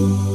Ooh.